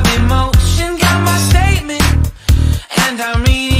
of emotion, got my statement, and I'm reading.